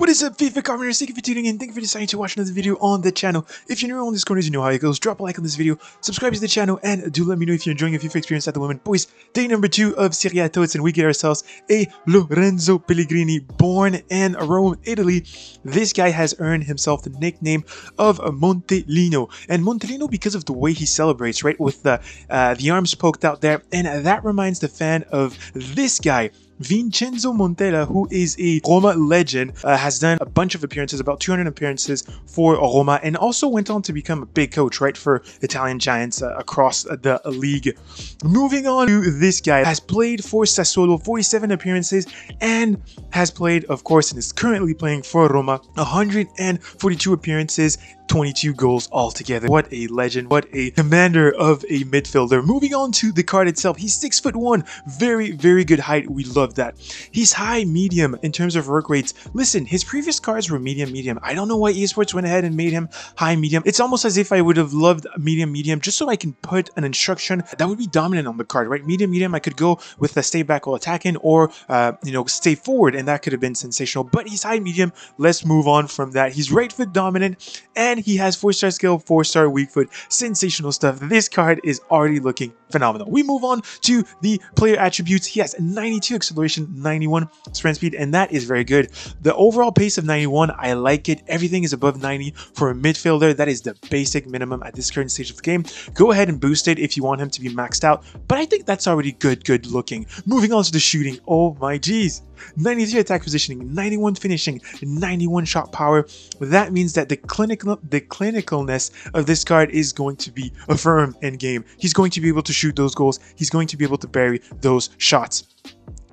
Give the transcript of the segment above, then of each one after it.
What is up, FIFA Commoners? Thank you for tuning in. Thank you for deciding to watch another video on the channel. If you're new on this corner, you know how it goes. Drop a like on this video, subscribe to the channel, and do let me know if you're enjoying your FIFA experience at the moment. Boys, day number two of Serie A Tots, and we get ourselves a Lorenzo Pellegrini, born in Rome, Italy. This guy has earned himself the nickname of Montellino. And Montellino because of the way he celebrates, right? With the, uh, the arms poked out there. And that reminds the fan of this guy. Vincenzo Montella, who is a Roma legend, uh, has done a bunch of appearances, about 200 appearances for Roma, and also went on to become a big coach, right, for Italian giants uh, across the league. Moving on to this guy, has played for Sassuolo, 47 appearances, and has played, of course, and is currently playing for Roma, 142 appearances 22 goals altogether. What a legend. What a commander of a midfielder. Moving on to the card itself. He's six foot one. Very, very good height. We love that. He's high medium in terms of work rates. Listen, his previous cards were medium medium. I don't know why EA Sports went ahead and made him high medium. It's almost as if I would have loved medium medium just so I can put an instruction that would be dominant on the card, right? Medium medium, I could go with the stay back while attacking or, uh, you know, stay forward and that could have been sensational. But he's high medium. Let's move on from that. He's right foot dominant and he has 4-star skill, 4-star weak foot, sensational stuff. This card is already looking phenomenal. We move on to the player attributes. He has 92 acceleration, 91 sprint speed, and that is very good. The overall pace of 91, I like it. Everything is above 90 for a midfielder. That is the basic minimum at this current stage of the game. Go ahead and boost it if you want him to be maxed out, but I think that's already good, good looking. Moving on to the shooting. Oh my geez. 93 attack positioning, 91 finishing, 91 shot power. That means that the clinical the clinicalness of this card is going to be affirmed in game. He's going to be able to shoot those goals. He's going to be able to bury those shots.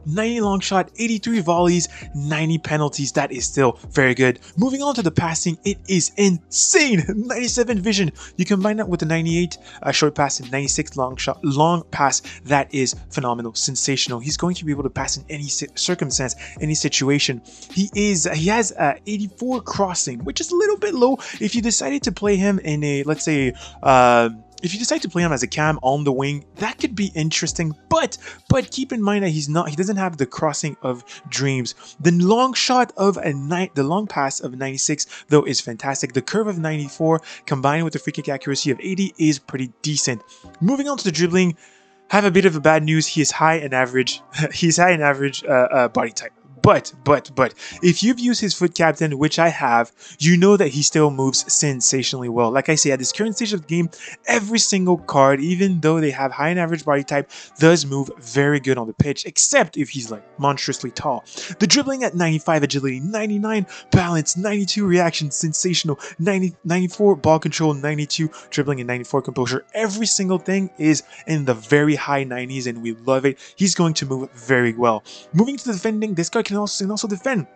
90 long shot, 83 volleys, 90 penalties. That is still very good. Moving on to the passing, it is insane. 97 vision. You combine that with the 98 uh, short pass and 96 long shot, long pass. That is phenomenal, sensational. He's going to be able to pass in any circumstance, any situation. He is. He has uh, 84 crossing, which is a little bit low. If you decided to play him in a, let's say. Uh, if you decide to play him as a cam on the wing, that could be interesting, but but keep in mind that he's not he doesn't have the crossing of dreams. The long shot of a night the long pass of 96 though is fantastic. The curve of 94 combined with the free kick accuracy of 80 is pretty decent. Moving on to the dribbling, have a bit of a bad news. He is high in average. He's high in average uh, uh, body type. But, but, but, if you've used his FUT Captain, which I have, you know that he still moves sensationally well. Like I say, at this current stage of the game, every single card, even though they have high and average body type, does move very good on the pitch, except if he's like monstrously tall. The dribbling at 95 agility, 99 balance, 92 reaction, sensational, 90, 94 ball control, 92 dribbling, and 94 composure. Every single thing is in the very high 90s, and we love it. He's going to move very well. Moving to the defending, this guy can can also, also defend.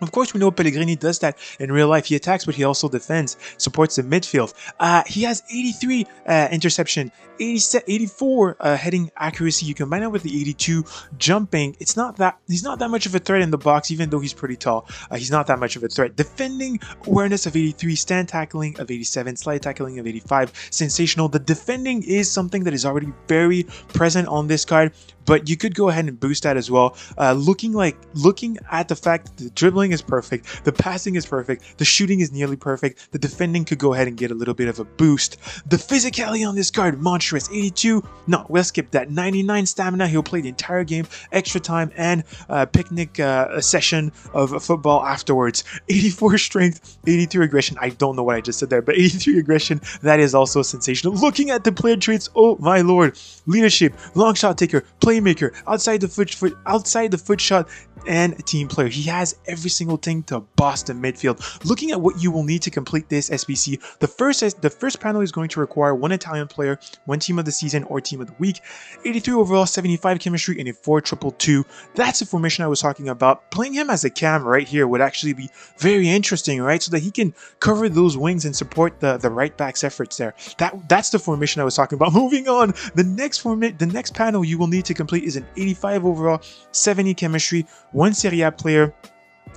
Of course, we know Pellegrini does that in real life. He attacks, but he also defends, supports the midfield. Uh, he has 83 uh, interception, 80, 84 uh, heading accuracy. You combine that with the 82 jumping. It's not that he's not that much of a threat in the box, even though he's pretty tall. Uh, he's not that much of a threat. Defending awareness of 83, stand tackling of 87, slide tackling of 85. Sensational. The defending is something that is already very present on this card but you could go ahead and boost that as well. Uh, looking like looking at the fact that the dribbling is perfect, the passing is perfect, the shooting is nearly perfect, the defending could go ahead and get a little bit of a boost. The physicality on this card, monstrous. 82, no, we'll skip that. 99 stamina, he'll play the entire game, extra time, and uh, picnic uh, a session of football afterwards. 84 strength, 83 aggression. I don't know what I just said there, but 83 aggression, that is also sensational. Looking at the player traits, oh my lord. Leadership, long shot taker, play playmaker, outside the foot, foot outside the foot shot, and a team player. He has every single thing to boss the midfield. Looking at what you will need to complete this SBC, the first the first panel is going to require one Italian player, one team of the season or team of the week, 83 overall, 75 chemistry, and a 4 triple 2. That's the formation I was talking about. Playing him as a cam right here would actually be very interesting, right? So that he can cover those wings and support the, the right back's efforts there. That That's the formation I was talking about. Moving on, the next format, the next panel you will need to complete is an 85 overall, 70 chemistry, one Serie A player,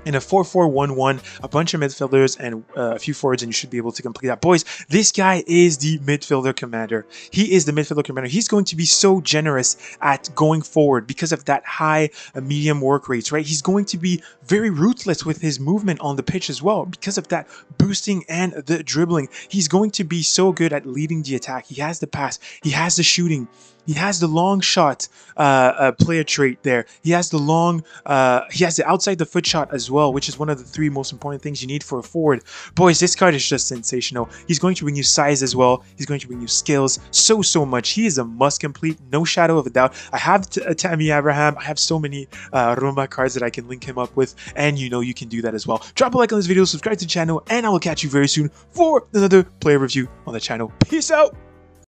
in a 4-4-1-1, a bunch of midfielders and uh, a few forwards, and you should be able to complete that. Boys, this guy is the midfielder commander. He is the midfielder commander. He's going to be so generous at going forward because of that high uh, medium work rates, right? He's going to be very ruthless with his movement on the pitch as well because of that boosting and the dribbling. He's going to be so good at leading the attack. He has the pass. He has the shooting. He has the long shot uh, uh, player trait there. He has the long, uh, he has the outside the foot shot as well, which is one of the three most important things you need for a forward. Boys, this card is just sensational. He's going to bring you size as well. He's going to bring you skills so, so much. He is a must complete, no shadow of a doubt. I have uh, Tammy Abraham. I have so many uh, Roma cards that I can link him up with, and you know you can do that as well. Drop a like on this video, subscribe to the channel, and I will catch you very soon for another player review on the channel. Peace out!